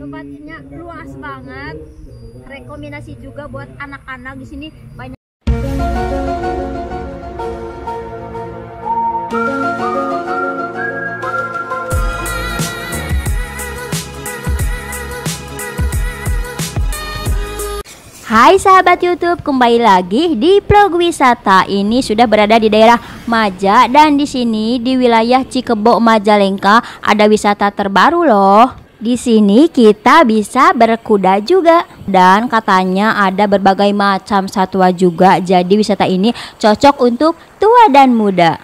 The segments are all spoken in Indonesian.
tempatnya luas banget rekomendasi juga buat anak-anak di sini banyak Hai sahabat YouTube, kembali lagi di vlog wisata. Ini sudah berada di daerah Maja dan di sini di wilayah Cikebo Majalengka ada wisata terbaru loh. Di sini kita bisa berkuda juga dan katanya ada berbagai macam satwa juga. Jadi wisata ini cocok untuk tua dan muda.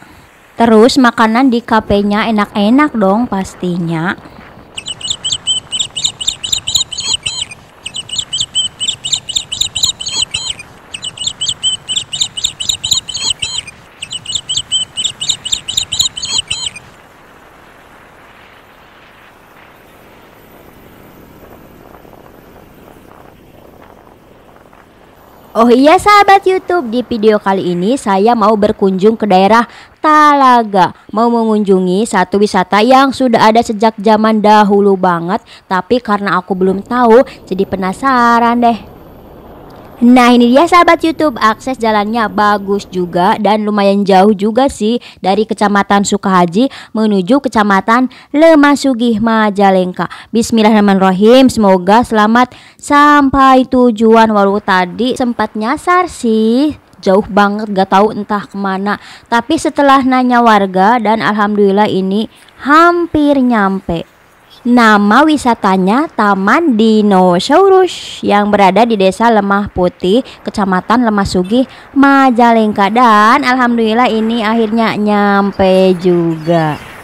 Terus makanan di kafenya enak-enak dong pastinya. Oh iya sahabat YouTube, di video kali ini saya mau berkunjung ke daerah Talaga. Mau mengunjungi satu wisata yang sudah ada sejak zaman dahulu banget. Tapi karena aku belum tahu, jadi penasaran deh Nah ini dia sahabat YouTube. Akses jalannya bagus juga dan lumayan jauh juga sih dari kecamatan Sukahaji menuju kecamatan Lemasugi Majalengka. Bismillahirrahmanirrahim. Semoga selamat sampai tujuan. Walau tadi sempat nyasar sih jauh banget gak tahu entah ke mana. Tapi setelah nanya warga dan alhamdulillah ini hampir nyampe Nama wisatanya Taman Dinosaurus yang berada di Desa Lemah Putih, Kecamatan Lemah Sugih, Majalengka dan alhamdulillah ini akhirnya nyampe juga.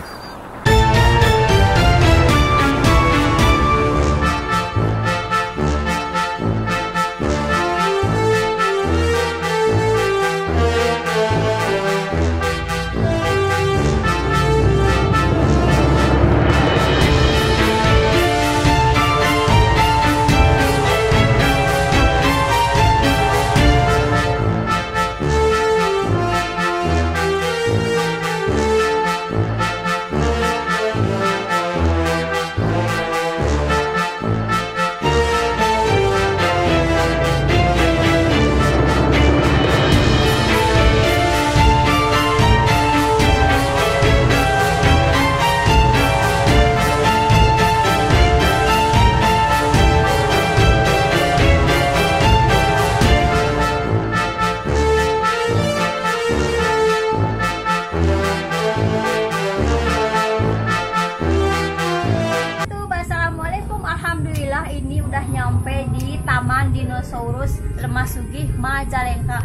Taman Dinosaurus Lemasugi Majalengka.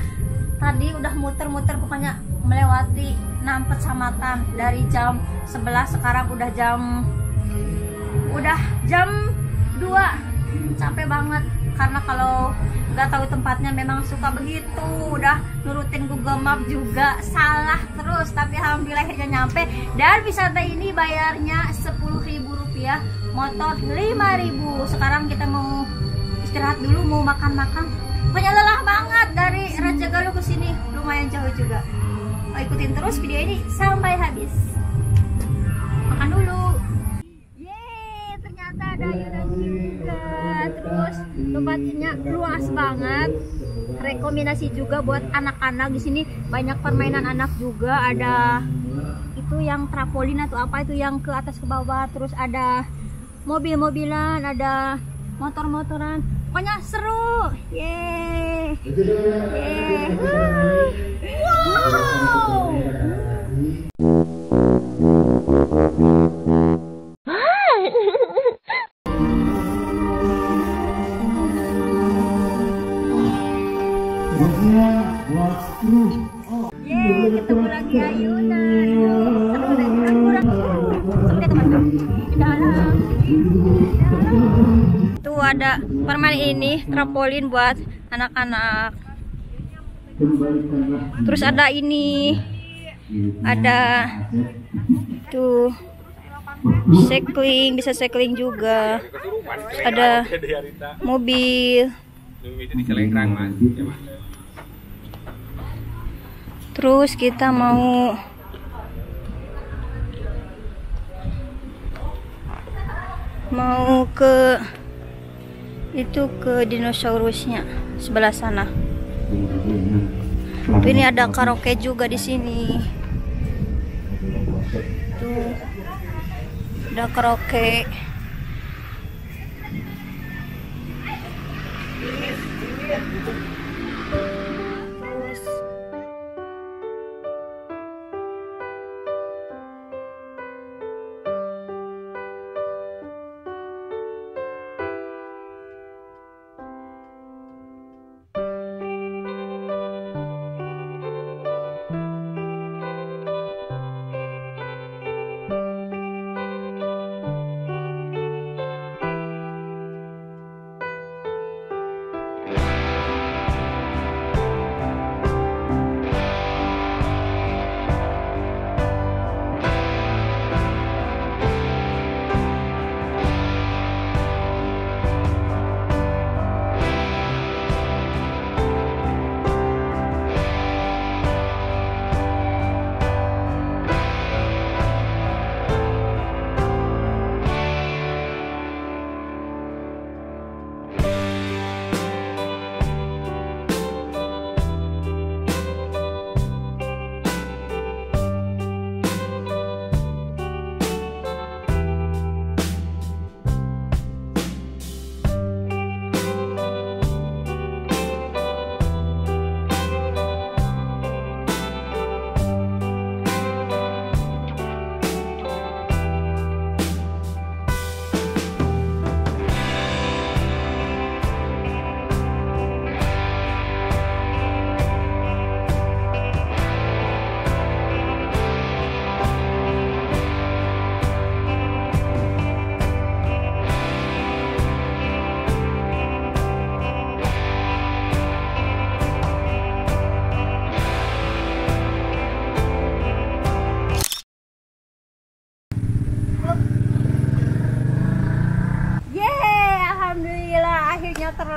Tadi udah muter-muter pokoknya melewati 6 kecamatan dari jam 11 sekarang udah jam udah jam 2 capek banget karena kalau nggak tahu tempatnya memang suka begitu. Udah nurutin Google Map juga salah terus tapi alhamdulillah akhirnya nyampe. Dan wisata ini bayarnya Rp10.000 motor 5.000 sekarang kita mau istirahat dulu mau makan-makan. Pokoknya lelah banget dari Raja Galuh ke sini. Lumayan jauh juga. Oh, ikutin terus video ini sampai habis. Makan dulu. Yeay ternyata ada ayunan juga. Terus tempatnya luas banget. Rekomendasi juga buat anak-anak di sini. Banyak permainan anak juga. Ada itu yang trampolin atau apa itu yang ke atas ke bawah. Terus ada mobil-mobilan ada motor-motoran pokoknya seru. Yeay. Yeay. Wow Yeay, ketemu lagi ayunan. Ada permainan ini trampolin buat anak-anak. Terus ada ini. Ada tuh cycling, bisa cycling juga. Ada mobil. Terus kita mau mau ke itu ke dinosaurusnya sebelah sana. Tapi ini ada karaoke juga di sini. Tuh. Ada karaoke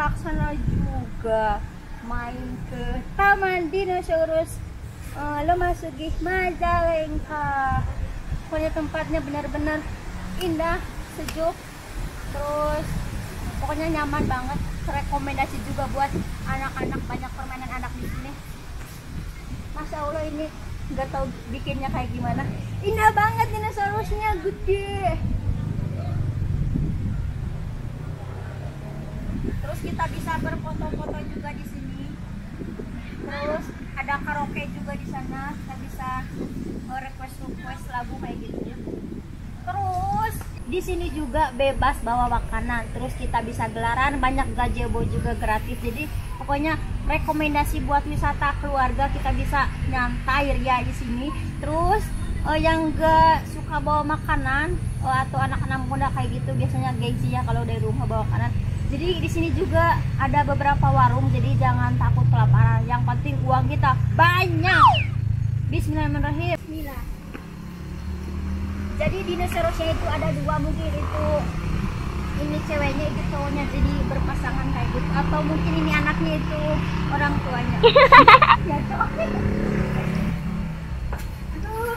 terlaksana juga. Main ke Taman Dinosaurus. Uh, Lemasugi Majalengka. Pokoknya tempatnya benar-benar indah sejuk. Terus pokoknya nyaman banget. Rekomendasi juga buat anak-anak banyak permainan anak di sini. Masya Allah ini nggak tahu bikinnya kayak gimana. Indah banget dinosaurusnya gede terus kita bisa berfoto-foto juga di sini. Terus ada karaoke juga di sana. Kita bisa request request lagu kayak gitu. Terus di sini juga bebas bawa makanan. Terus kita bisa gelaran banyak gazebo juga gratis. Jadi pokoknya rekomendasi buat wisata keluarga kita bisa nyantai ya di sini. Terus uh, yang gak suka bawa makanan uh, atau anak-anak muda kayak gitu biasanya gengsi ya kalau dari rumah bawa makanan jadi di sini juga ada beberapa warung jadi jangan takut kelaparan. Yang penting uang kita banyak. Bismillahirrahmanirrahim. Bismillah jadi dinosaurusnya itu ada dua mungkin itu ini ceweknya itu cowoknya jadi berpasangan kayak gitu. Atau mungkin ini anaknya itu orang tuanya. Ya aduh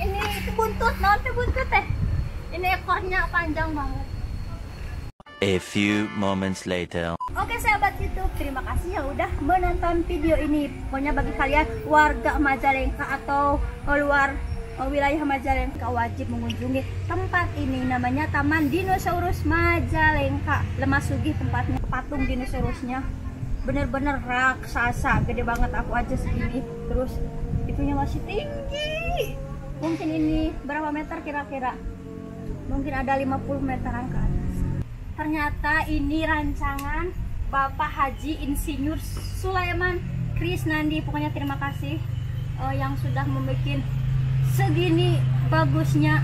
ini itu buntut nanti buntut teh? Ini ekornya panjang banget A few moments later. Oke sahabat YouTube, terima kasih yang udah menonton video ini. Pokoknya bagi kalian warga Majalengka atau luar eh, wilayah Majalengka wajib mengunjungi tempat ini namanya Taman Dinosaurus Majalengka. Lemasugi tempatnya patung dinosaurusnya bener-bener raksasa, gede banget aku aja segini. Terus itunya masih tinggi. Mungkin ini berapa meter kira-kira? Mungkin ada 50 meteran kan ternyata ini rancangan Bapak Haji Insinyur Sulaiman Krisnandi pokoknya terima kasih uh, yang sudah membuat segini bagusnya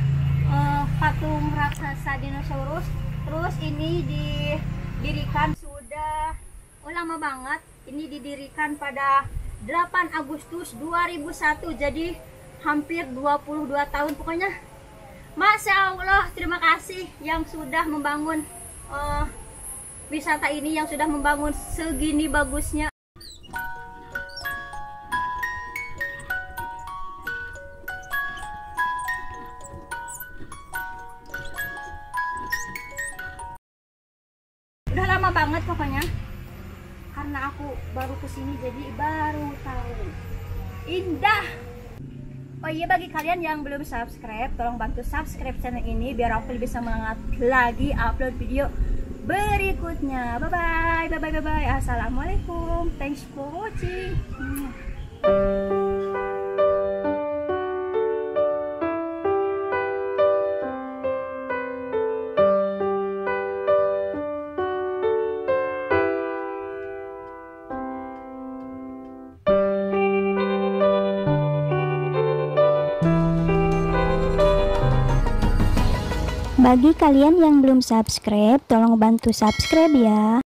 uh, patung raksasa dinosaurus. Terus ini didirikan sudah oh, lama banget. Ini didirikan pada 8 Agustus 2001 jadi hampir 22 tahun. Pokoknya Masya Allah terima kasih yang sudah membangun uh, wisata ini yang sudah membangun segini bagusnya. Udah lama banget pokoknya. Karena aku baru ke sini jadi baru tahu. Indah Oh iya bagi kalian yang belum subscribe tolong bantu subscribe channel ini biar aku bisa semangat lagi upload video berikutnya. Bye bye bye bye bye bye assalamualaikum. Thanks for watching Bagi kalian yang belum subscribe, tolong bantu subscribe ya.